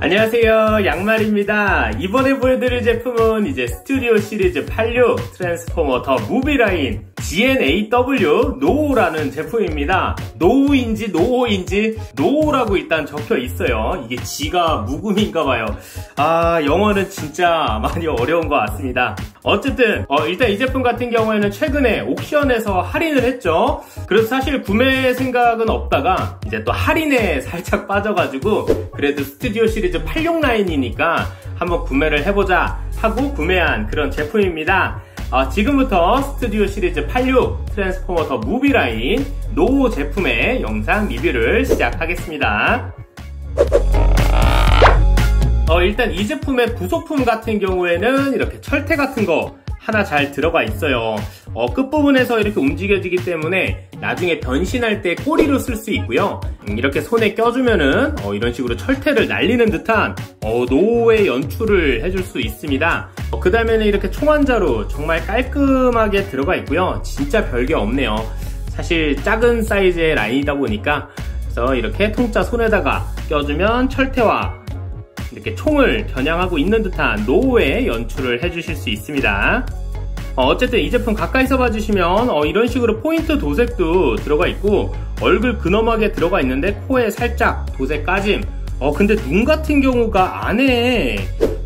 안녕하세요. 양말입니다. 이번에 보여드릴 제품은 이제 스튜디오 시리즈 86 트랜스포머 The Movie 라인 GNAW 노우라는 제품입니다. 노우인지 노호인지 노우라고 일단 적혀 있어요. 이게 G가 묵음인가봐요. 아 영어는 진짜 많이 어려운 것 같습니다. 어쨌든 어, 일단 이 제품 같은 경우에는 최근에 옥션에서 할인을 했죠. 그래서 사실 구매 생각은 없다가 이제 또 할인에 살짝 빠져가지고 그래도 스튜디오 시리즈 86 라인이니까 한번 구매를 해보자 하고 구매한 그런 제품입니다 어, 지금부터 스튜디오 시리즈 86 트랜스포머 The Movie 라인 노 제품의 영상 리뷰를 시작하겠습니다. 어, 일단 이 제품의 부속품 같은 경우에는 이렇게 철퇴 같은 거 하나 잘 들어가 있어요. 어, 끝부분에서 이렇게 움직여지기 때문에 나중에 변신할 때 꼬리로 쓸 수 있고요. 음, 이렇게 손에 껴주면은 어, 이런 식으로 철퇴를 날리는 듯한 어, 노의 연출을 해줄 수 있습니다. 어, 그 다음에는 이렇게 총환자로 정말 깔끔하게 들어가 있고요. 진짜 별게 없네요. 사실 작은 사이즈의 라인이다 보니까 그래서 이렇게 통짜 손에다가 껴주면 철퇴와 이렇게 총을 겨냥하고 있는 듯한 노후의 연출을 해주실 수 있습니다. 어, 쨌든 이 제품 가까이서 봐주시면 어, 이런 식으로 포인트 도색도 들어가 있고 얼굴 근엄하게 들어가 있는데 코에 살짝 도색 까짐. 어 근데 눈 같은 경우가 안에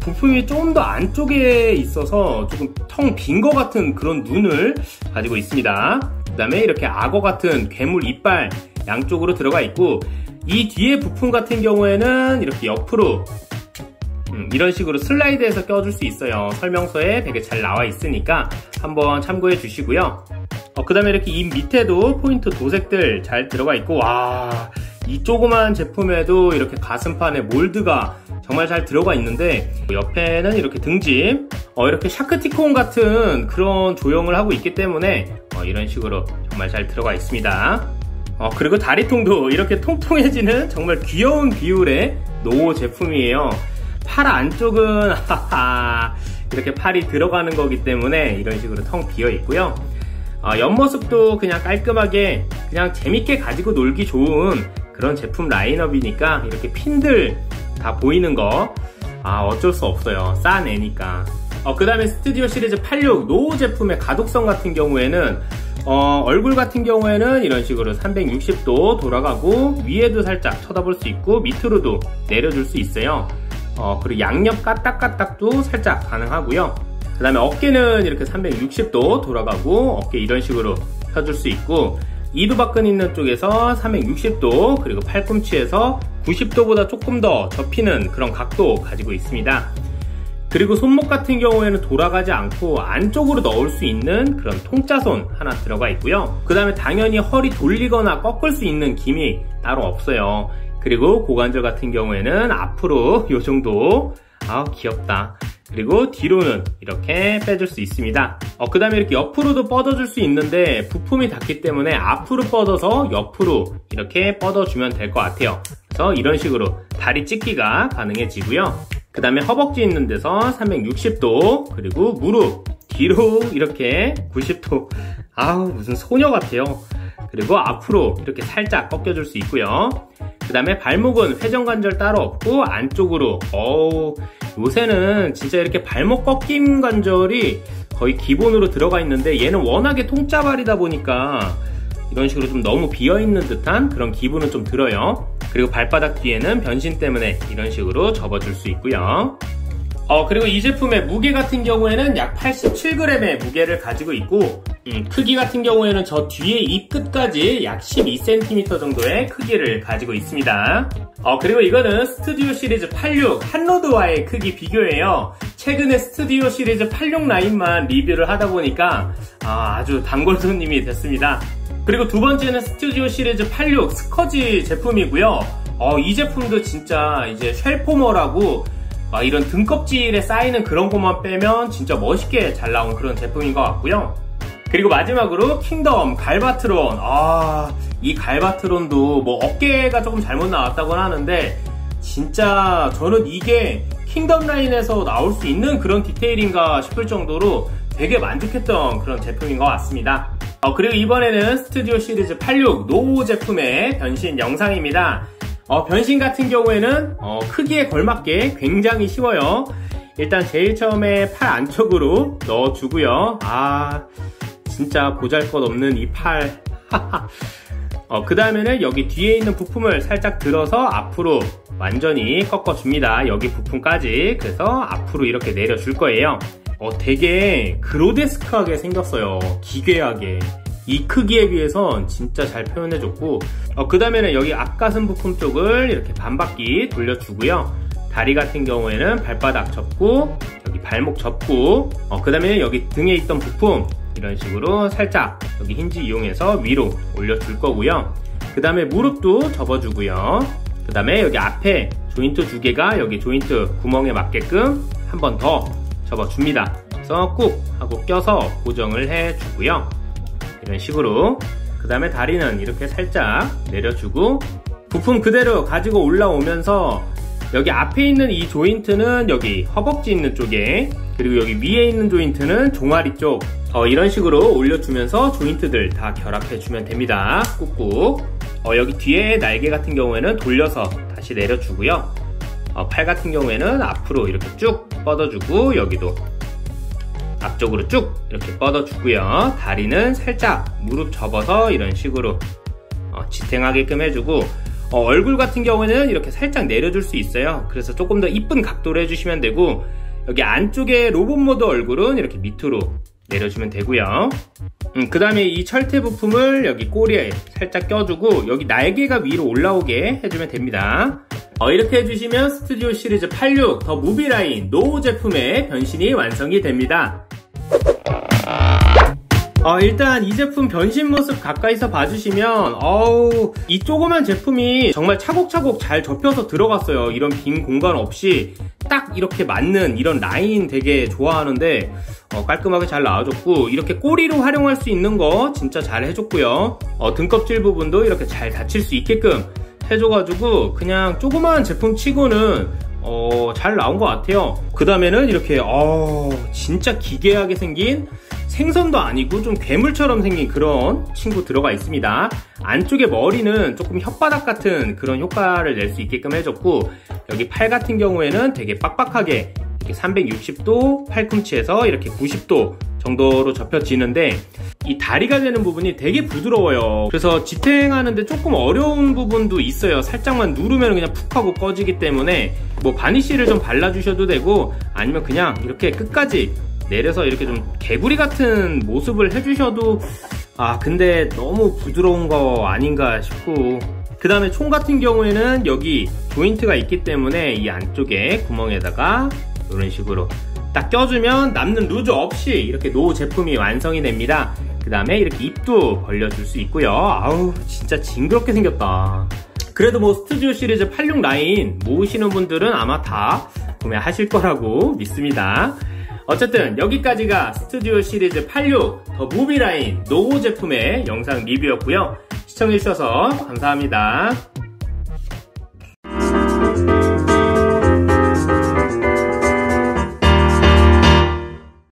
부품이 좀더 안쪽에 있어서 조금 텅 빈 것 같은 그런 눈을 가지고 있습니다. 그 다음에 이렇게 악어 같은 괴물 이빨 양쪽으로 들어가 있고 이 뒤에 부품 같은 경우에는 이렇게 옆으로 음, 이런 식으로 슬라이드해서 껴줄 수 있어요. 설명서에 되게 잘 나와 있으니까 한번 참고해 주시고요. 어, 그 다음에 이렇게 이 밑에도 포인트 도색들 잘 들어가 있고 와 이 조그만 제품에도 이렇게 가슴판에 mold가 정말 잘 들어가 있는데 옆에는 이렇게 등짐 어, 이렇게 샤크티콘 같은 그런 조형을 하고 있기 때문에 어, 이런 식으로 정말 잘 들어가 있습니다. 어, 그리고 다리통도 이렇게 통통해지는 정말 귀여운 비율의 노 제품이에요 팔 안쪽은 이렇게 팔이 들어가는 거기 때문에 이런 식으로 텅 비어 있고요. 어, 옆모습도 그냥 깔끔하게 그냥 재밌게 가지고 놀기 좋은 그런 제품 라인업이니까 이렇게 핀들 다 보이는 거 아, 어쩔 수 없어요. 싼 애니까. 어, 그 다음에 스튜디오 시리즈 86 노후 제품의 가독성 같은 경우에는 어, 얼굴 같은 경우에는 이런 식으로 360도 돌아가고 위에도 살짝 쳐다볼 수 있고 밑으로도 내려줄 수 있어요. 어, 그리고 양옆 까딱까딱도 살짝 가능하고요. 그 다음에 어깨는 이렇게 360도 돌아가고 어깨 이런 식으로 펴줄 수 있고 이두박근 있는 쪽에서 360도 그리고 팔꿈치에서 90도보다 조금 더 접히는 그런 각도 가지고 있습니다. 그리고 손목 같은 경우에는 돌아가지 않고 안쪽으로 넣을 수 있는 그런 통짜손 하나 들어가 있고요. 그 다음에 당연히 허리 돌리거나 꺾을 수 있는 기믹 따로 없어요. 그리고 고관절 같은 경우에는 앞으로 이 정도. 아 귀엽다. 그리고 뒤로는 이렇게 빼줄 수 있습니다. 어, 그 다음에 이렇게 옆으로도 뻗어줄 수 있는데 부품이 닿기 때문에 앞으로 뻗어서 옆으로 이렇게 뻗어주면 될 것 같아요. 그래서 이런 식으로 다리 찢기가 가능해지고요. 그 다음에 허벅지 있는 데서 360도 그리고 무릎 뒤로 이렇게 90도. 아우 무슨 소녀 같아요. 그리고 앞으로 이렇게 살짝 꺾여줄 수 있고요 그 다음에 발목은 회전관절 따로 없고 안쪽으로. 어우 요새는 진짜 이렇게 발목 꺾임 관절이 거의 기본으로 들어가 있는데 얘는 워낙에 통짜발이다 보니까 이런 식으로 좀 너무 비어있는 듯한 그런 기분은 좀 들어요. 그리고 발바닥 뒤에는 변신 때문에 이런 식으로 접어줄 수 있고요. 어, 그리고 이 제품의 무게 같은 경우에는 약 87g의 무게를 가지고 있고 음, 크기 같은 경우에는 저 뒤에 입 끝까지 약 12cm 정도의 크기를 가지고 있습니다. 어, 그리고 이거는 스튜디오 시리즈 86 한로드와의 크기 비교예요. 최근에 스튜디오 시리즈 86 라인만 리뷰를 하다 보니까 아, 주 단골 손님이 됐습니다. 그리고 두 번째는 스튜디오 시리즈 86 스커지 제품이고요. 어, 이 제품도 진짜 이제 쉘포머라고 막 이런 등껍질에 쌓이는 그런 것만 빼면 진짜 멋있게 잘 나온 그런 제품인 것 같고요. 그리고 마지막으로 킹덤 갈바트론 아 이 갈바트론도 뭐 어깨가 조금 잘못 나왔다고 하는데 진짜 저는 이게 킹덤 라인에서 나올 수 있는 그런 디테일인가 싶을 정도로 되게 만족했던 그런 제품인 것 같습니다. 어, 그리고 이번에는 스튜디오 시리즈 86 노우 제품의 변신 영상입니다. 어, 변신 같은 경우에는 어, 크기에 걸맞게 굉장히 쉬워요. 일단 제일 처음에 팔 안쪽으로 넣어주고요. 아 진짜 보잘것없는 이 팔. 어, 그 다음에는 여기 뒤에 있는 부품을 살짝 들어서 앞으로 완전히 꺾어줍니다. 여기 부품까지. 그래서 앞으로 이렇게 내려줄 거예요. 어, 되게 그로데스크하게 생겼어요. 기괴하게. 이 크기에 비해선 진짜 잘 표현해줬고 어, 그 다음에는 여기 앞가슴 부품 쪽을 이렇게 반바퀴 돌려주고요. 다리 같은 경우에는 발바닥 접고 여기 발목 접고 어, 그 다음에 여기 등에 있던 부품 이런 식으로 살짝 여기 힌지 이용해서 위로 올려줄 거고요. 그 다음에 무릎도 접어주고요. 그 다음에 여기 앞에 조인트 두 개가 여기 조인트 구멍에 맞게끔 한 번 더 접어줍니다. 그래서 꾹 하고 껴서 고정을 해주고요. 이런 식으로 그 다음에 다리는 이렇게 살짝 내려주고 부품 그대로 가지고 올라오면서 여기 앞에 있는 이 조인트는 여기 허벅지 있는 쪽에 그리고 여기 위에 있는 조인트는 종아리 쪽 어, 이런 식으로 올려주면서 조인트들 다 결합해주면 됩니다. 꾹꾹 어, 여기 뒤에 날개 같은 경우에는 돌려서 다시 내려주고요. 어, 팔 같은 경우에는 앞으로 이렇게 쭉 뻗어주고 여기도 앞쪽으로 쭉 이렇게 뻗어주고요. 다리는 살짝 무릎 접어서 이런 식으로 어, 지탱하게끔 해주고 어, 얼굴 같은 경우에는 이렇게 살짝 내려줄 수 있어요. 그래서 조금 더 이쁜 각도로 해주시면 되고 여기 안쪽에 로봇 모드 얼굴은 이렇게 밑으로 내려주면 되고요. 음, 그 다음에 이 철퇴 부품을 여기 꼬리에 살짝 껴주고 여기 날개가 위로 올라오게 해주면 됩니다. 어, 이렇게 해주시면 스튜디오 시리즈 86 더 무비라인 노후 제품의 변신이 완성이 됩니다. 어, 일단 이 제품 변신 모습 가까이서 봐주시면 어우 이 조그만 제품이 정말 차곡차곡 잘 접혀서 들어갔어요. 이런 빈 공간 없이 딱 이렇게 맞는 이런 라인 되게 좋아하는데 어, 깔끔하게 잘 나와줬고 이렇게 꼬리로 활용할 수 있는 거 진짜 잘 해줬고요. 어, 등껍질 부분도 이렇게 잘 닫힐 수 있게끔 해줘가지고 그냥 조그만 제품 치고는 어, 잘 나온 것 같아요. 그 다음에는 이렇게 어, 진짜 기괴하게 생긴 생선도 아니고 좀 괴물처럼 생긴 그런 친구 들어가 있습니다. 안쪽에 머리는 조금 혓바닥 같은 그런 효과를 낼 수 있게끔 해줬고 여기 팔 같은 경우에는 되게 빡빡하게 이렇게 360도 팔꿈치에서 이렇게 90도 정도로 접혀지는데 이 다리가 되는 부분이 되게 부드러워요 그래서 지탱하는데 조금 어려운 부분도 있어요 살짝만 누르면 그냥 푹 하고 꺼지기 때문에 뭐 바니쉬를 좀 발라주셔도 되고 아니면 그냥 이렇게 끝까지 내려서 이렇게 좀 개구리 같은 모습을 해주셔도 아 근데 너무 부드러운 거 아닌가 싶고. 그 다음에 총 같은 경우에는 여기 조인트가 있기 때문에 이 안쪽에 구멍에다가 이런 식으로 딱 껴주면 남는 루즈 없이 이렇게 노 제품이 완성이 됩니다. 그 다음에 이렇게 입도 벌려줄 수 있고요. 아우 진짜 징그럽게 생겼다. 그래도 뭐 스튜디오 시리즈 86 라인 모으시는 분들은 아마 다 구매하실 거라고 믿습니다 어쨌든 여기까지가 스튜디오 시리즈 86 더 무비라인 노고 제품의 영상 리뷰였고요. 시청해주셔서 감사합니다.